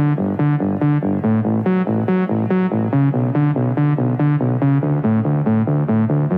you.